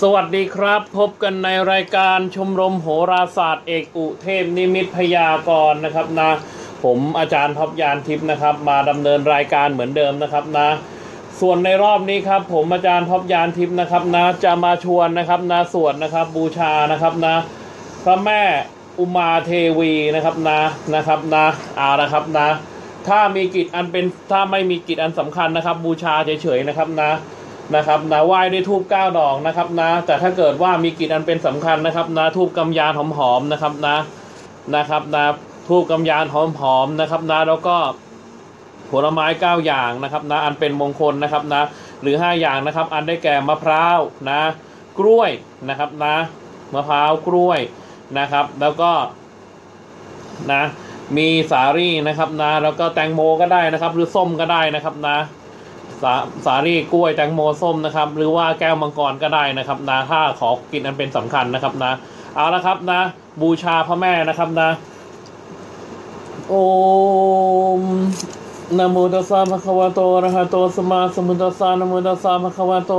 สวัสดีครับ พบกันในรายการชมรมโหราศาสตร์เอกอุเทพนิมิตพยากรณ์นะครับนะ ผมอาจารย์ท็อปญาณทิพย์นะครับ มาดำเนินรายการเหมือนเดิมนะครับนะ ส่วนในรอบนี้ครับ ผมอาจารย์ท็อปญาณทิพย์นะครับนะ จะมาชวนนะครับนะสวดนะครับบูชานะครับนะ พระแม่อุมาเทวีนะครับนะนะครับนะเอาละครับนะ ถ้ามีกิจอันเป็นถ้าไม่มีกิจอันสำคัญนะครับ บูชาเฉยๆนะครับนะ นะครับนะไหว้ด้วยทูบเก้าดอกนะครับนะแต่ถ้าเกิดว่ามีกิจอันเป็นสำคัญนะครับนะทูบกำยานหอมๆนะครับนะนะครับนะทูบกำยานหอมๆนะครับนะแล้วก็ผลไม้เก้าอย่างนะครับนะอันเป็นมงคลนะครับนะหรือห้าอย่างนะครับ อันได้แก่มะพร้าวนะกล้วยนะครับนะมะพร้าวกล้วยนะครับ แล้วก็นะมีสาลี่นะครับนะแล้วก็แตงโมก็ได้นะครับ หรือส้มก็ได้นะครับนะ สาสาลี่กล้วยแตงโมส้มนะครับ หรือว่าแก้วมังกรก็ได้นะครับนะถ้าขอกินอันเป็นสำคัญนะครับนะ เอาละครับนะ บูชาพระแม่นะครับนะ โอมนะโมตัสสะภะคะวะโตอะระหะโตสัมมาสัมพุทธัสสะนะโมตัสสะภะคะวะโต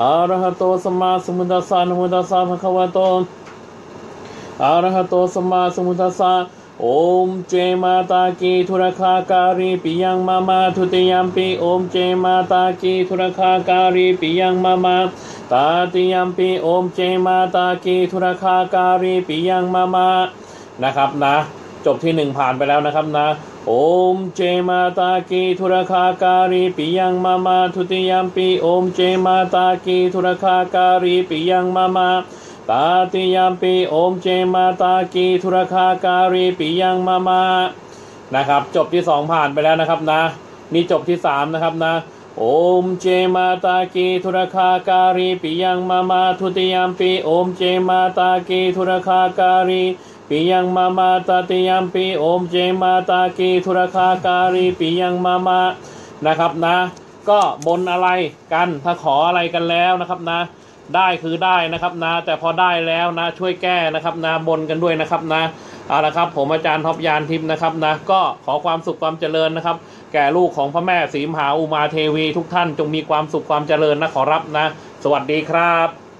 อะระหะโตสัมมาสัมพุทธัสสะนะโมตัสสะภะคะวะโตอะระหะโตสัมมาสัมพุทธัสสะ โอมเจมาตากีธุรคาการีปิยังมามาทุติยมปีโอมเจมาตากีธุรคาการีปิยังมามาตาติยมปีโอมเจมาตากีธุรคาการีปิยังมามานะครับนะ จบที่หนึ่งผ่านไปแล้วนะครับนะโอมเจมาตากีธุรคาการีปิยังมามาทุติยมปีโอมเจมาตากีธุรคาการีปิยังมามา ติยามปีโอมเจมาตากีธุรคาการีปิยังมามานะครับ จบที่สองผ่านไปแล้วนะครับนะ นี่จบที่สามนะครับนะ โอมเจมาตากีธุรคาการีปิยังมามาทุติยามปีโอมเจมาตากีธุรคาการีปิยังมามาตาติยามปีโอมเจมาตากีธุรคาการีปิยังมามานะครับนะ ก็บนอะไรกันถ้าขออะไรกันแล้วนะครับนะ ได้คือได้นะครับนะ แต่พอได้แล้วนะช่วยแก้นะครับนะบนกันด้วยนะครับนะเอาละครับ ผมอาจารย์ท็อปยานทิพย์นะครับนะก็ขอความสุขความเจริญนะครับ แก่ลูกของพระแม่ศรีมหาอุมาเทวีทุกท่านจงมีความสุขความเจริญนะขอรับนะ สวัสดีครับ